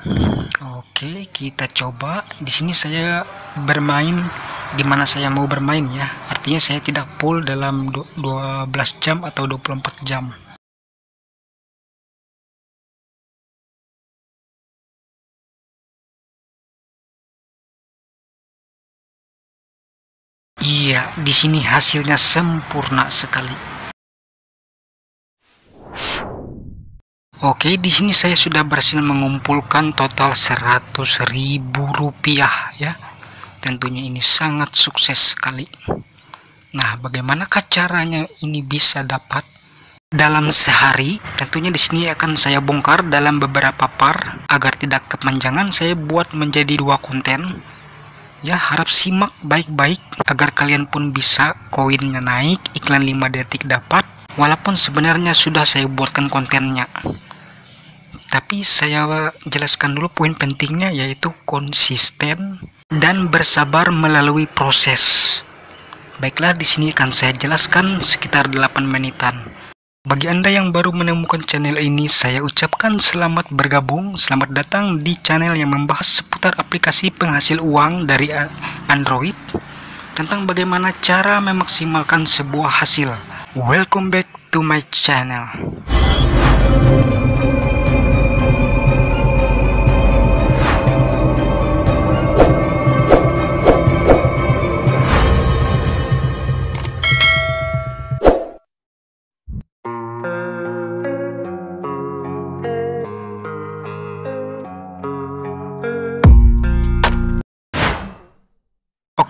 Oke, kita coba. Di sini saya bermain di mana saya mau bermain ya. Artinya saya tidak full dalam 12 jam atau 24 jam. Iya, di sini hasilnya sempurna sekali. Oke, di sini saya sudah berhasil mengumpulkan total 100 ribu rupiah ya. Tentunya ini sangat sukses sekali. Nah, bagaimanakah caranya ini bisa dapat? Dalam sehari, tentunya di sini akan saya bongkar dalam beberapa par agar tidak kepanjangan saya buat menjadi dua konten. Ya, harap simak baik-baik agar kalian pun bisa koinnya naik, iklan 5 detik dapat, walaupun sebenarnya sudah saya buatkan kontennya tapi saya jelaskan dulu poin pentingnya yaitu konsisten dan bersabar melalui proses. Baiklah, di sini akan saya jelaskan sekitar 8 menitan. Bagi Anda yang baru menemukan channel ini, saya ucapkan selamat bergabung, selamat datang di channel yang membahas seputar aplikasi penghasil uang dari Android tentang bagaimana cara memaksimalkan sebuah hasil. Welcome back to my channel.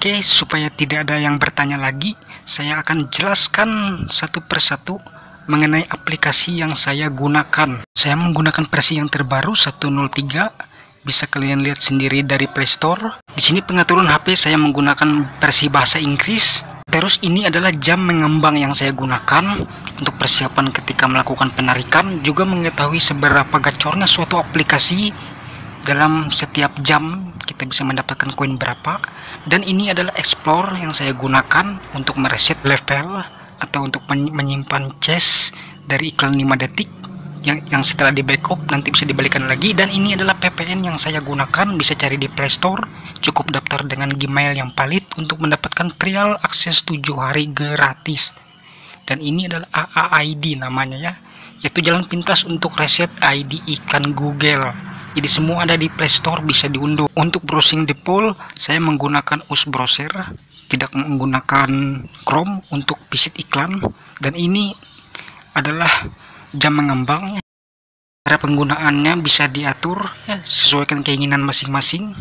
Oke, supaya tidak ada yang bertanya lagi, saya akan jelaskan satu persatu mengenai aplikasi yang saya gunakan. Saya menggunakan versi yang terbaru 103, bisa kalian lihat sendiri dari Play Store. Di sini pengaturan HP saya menggunakan versi bahasa Inggris. Terus ini adalah jam mengembang yang saya gunakan untuk persiapan ketika melakukan penarikan, juga mengetahui seberapa gacornya suatu aplikasi dalam setiap jam kita bisa mendapatkan koin berapa. Dan ini adalah explore yang saya gunakan untuk mereset level atau untuk menyimpan chest dari iklan 5 detik yang, yang setelah di backup nanti bisa dibalikan lagi. Dan ini adalah PPN yang saya gunakan bisa cari di Playstore cukup daftar dengan Gmail yang valid untuk mendapatkan trial akses 7 hari gratis. Dan ini adalah AAID namanya ya yaitu jalan pintas untuk reset ID iklan Google jadi semua ada di Playstore bisa diunduh. Untuk browsing di pool saya menggunakan us browser tidak menggunakan Chrome untuk visit iklan. Dan ini adalah jam mengembang cara penggunaannya bisa diatur ya, sesuaikan keinginan masing-masing.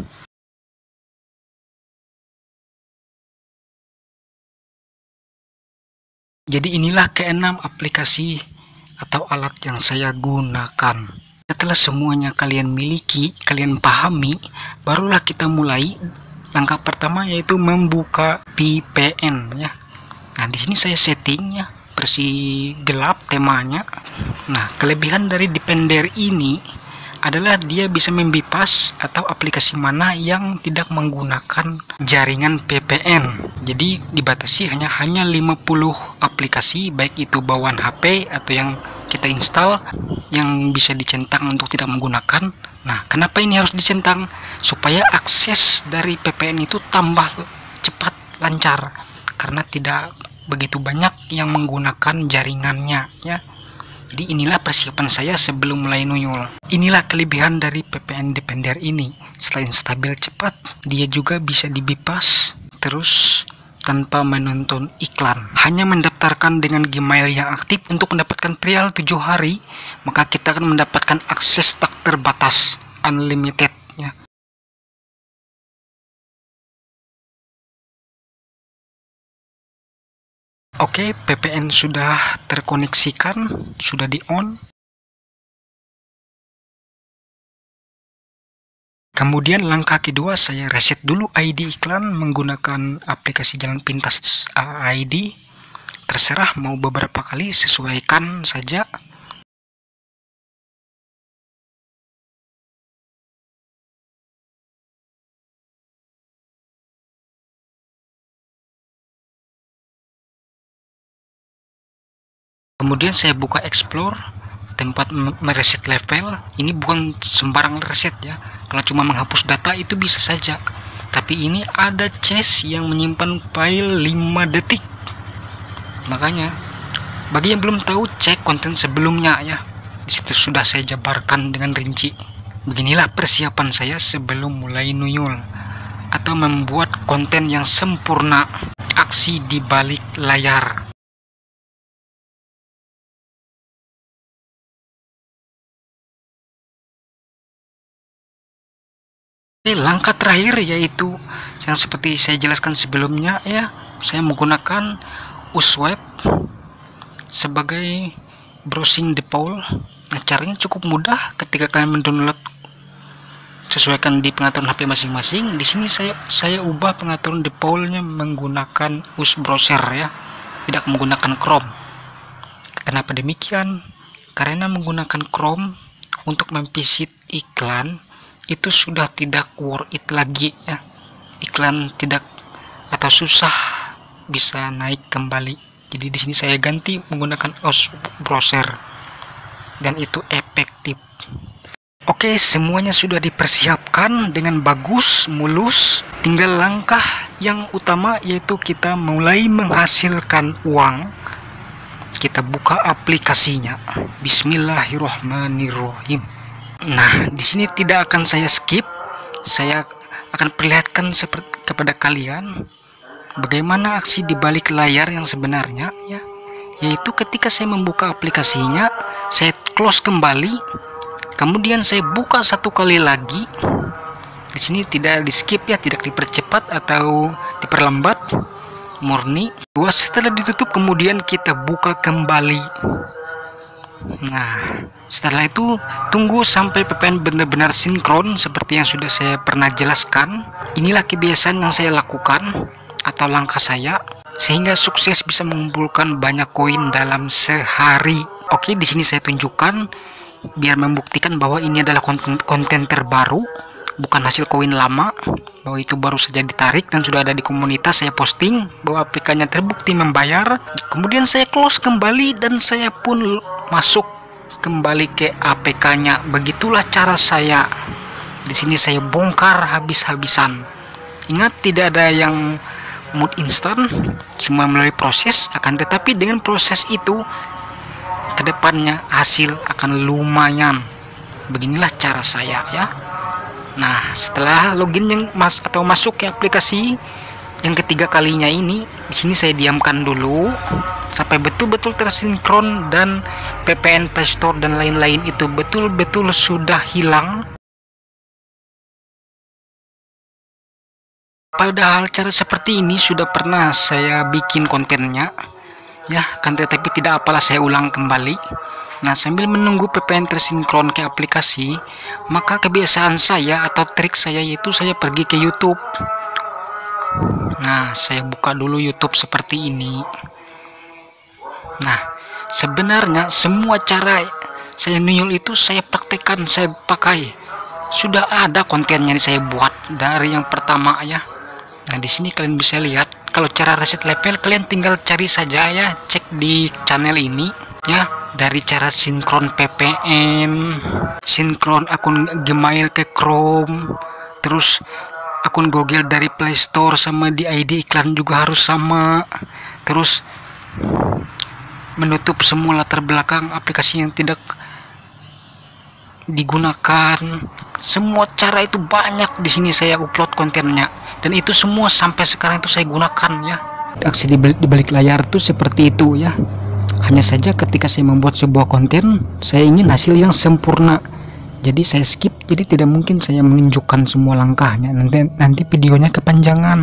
Jadi inilah keenam aplikasi atau alat yang saya gunakan setelah semuanya kalian miliki, kalian pahami, barulah kita mulai langkah pertama yaitu membuka VPN ya. Nah, di sini saya setting ya versi gelap temanya. Nah, kelebihan dari Defender ini adalah dia bisa membipas atau aplikasi mana yang tidak menggunakan jaringan VPN. Jadi dibatasi hanya hanya 50 aplikasi baik itu bawaan HP atau yang kita install yang bisa dicentang untuk tidak menggunakan. Nah, kenapa ini harus dicentang? Supaya akses dari VPN itu tambah cepat lancar karena tidak begitu banyak yang menggunakan jaringannya ya. Jadi inilah persiapan saya sebelum mulai nuyul. Inilah kelebihan dari VPN Defender ini. Selain stabil cepat, dia juga bisa dibipas terus tanpa menonton iklan. Hanya mendaftarkan dengan Gmail yang aktif untuk mendapatkan trial 7 hari, maka kita akan mendapatkan akses tak terbatas, unlimited Oke, PPN sudah terkoneksikan, sudah di on. Kemudian langkah kedua saya reset dulu ID iklan menggunakan aplikasi jalan pintas ID. Terserah mau beberapa kali sesuaikan saja. kemudian saya buka explore tempat mereset level ini bukan sembarang reset ya. Kalau cuma menghapus data itu bisa saja. Tapi ini ada cache yang menyimpan file 5 detik. Makanya bagi yang belum tahu cek konten sebelumnya ya. Di situ sudah saya jabarkan dengan rinci. Beginilah persiapan saya sebelum mulai nuyul atau membuat konten yang sempurna. Aksi di balik layar langkah terakhir yaitu yang seperti saya jelaskan sebelumnya ya saya menggunakan usweb sebagai browsing default. Nah caranya cukup mudah ketika kalian mendownload sesuaikan di pengaturan HP masing-masing. Di sini saya saya ubah pengaturan defaultnya menggunakan us browser ya tidak menggunakan Chrome. Kenapa demikian? Karena menggunakan Chrome untuk memvisit iklan itu sudah tidak worth it lagi ya. Iklan tidak atau susah bisa naik kembali. Jadi di sini saya ganti menggunakan OS browser dan itu efektif. Oke semuanya sudah dipersiapkan dengan bagus mulus. Tinggal langkah yang utama yaitu kita mulai menghasilkan uang. Kita buka aplikasinya. Bismillahirrohmanirrohim Nah, di sini tidak akan saya skip. Saya akan perlihatkan kepada kalian bagaimana aksi di balik layar yang sebenarnya ya. Yaitu ketika saya membuka aplikasinya, saya close kembali, kemudian saya buka satu kali lagi. Di sini tidak di skip ya, tidak dipercepat atau diperlambat. Murni. Dua setelah ditutup kemudian kita buka kembali. Nah, setelah itu tunggu sampai PPN benar-benar sinkron seperti yang sudah saya pernah jelaskan. Inilah kebiasaan yang saya lakukan atau langkah saya sehingga sukses bisa mengumpulkan banyak koin dalam sehari. Oke, di sini saya tunjukkan biar membuktikan bahwa ini adalah konten, konten terbaru bukan hasil koin lama bahwa itu baru saja ditarik dan sudah ada di komunitas saya posting bahwa apk-nya terbukti membayar. Kemudian saya close kembali dan saya pun masuk kembali ke APK-nya begitulah cara saya. Di sini saya bongkar habis-habisan. Ingat tidak ada yang mood instan semua melalui proses akan tetapi dengan proses itu ke depannya hasil akan lumayan. Beginilah cara saya ya Nah, setelah login yang mas atau masuk ke aplikasi yang ketiga kalinya ini, di sini saya diamkan dulu sampai betul-betul tersinkron dan VPN Play Store dan lain-lain itu betul-betul sudah hilang. Padahal cara seperti ini sudah pernah saya bikin kontennya, ya, kan tetapi tidak apalah saya ulang kembali. Nah, sambil menunggu VPN tersinkron ke aplikasi, maka kebiasaan saya atau trik saya itu saya pergi ke YouTube. Nah, saya buka dulu YouTube seperti ini. Nah, sebenarnya semua cara saya nuyul itu saya praktekkan, saya pakai. Sudah ada kontennya yang saya buat dari yang pertama ya. Nah, di sini kalian bisa lihat kalau cara reset level kalian tinggal cari saja ya, cek di channel ini ya. Dari cara sinkron VPN sinkron akun Gmail ke Chrome terus akun Google dari Play Store sama di ID iklan juga harus sama. Terus menutup semua latar belakang aplikasi yang tidak digunakan. Semua cara itu banyak di sini saya upload kontennya dan itu semua sampai sekarang itu saya gunakan ya aksi di balik layar tuh seperti itu ya hanya saja ketika saya membuat sebuah konten, saya ingin hasil yang sempurna. Jadi saya skip, jadi tidak mungkin saya menunjukkan semua langkahnya. Nanti nanti videonya kepanjangan.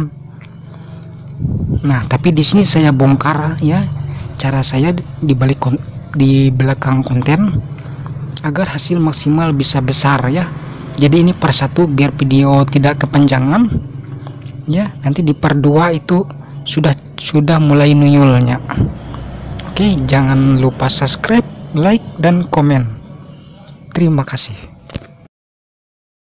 Nah, tapi di sini saya bongkar ya cara saya di balik di belakang konten agar hasil maksimal bisa besar ya. Jadi ini per satu biar video tidak kepanjangan. Ya, nanti di per dua itu sudah sudah mulai nuyulnya. Oke, jangan lupa subscribe, like, dan komen. Terima kasih.